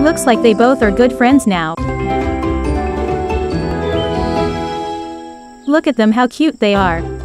Looks like they both are good friends now. Look at them how cute they are.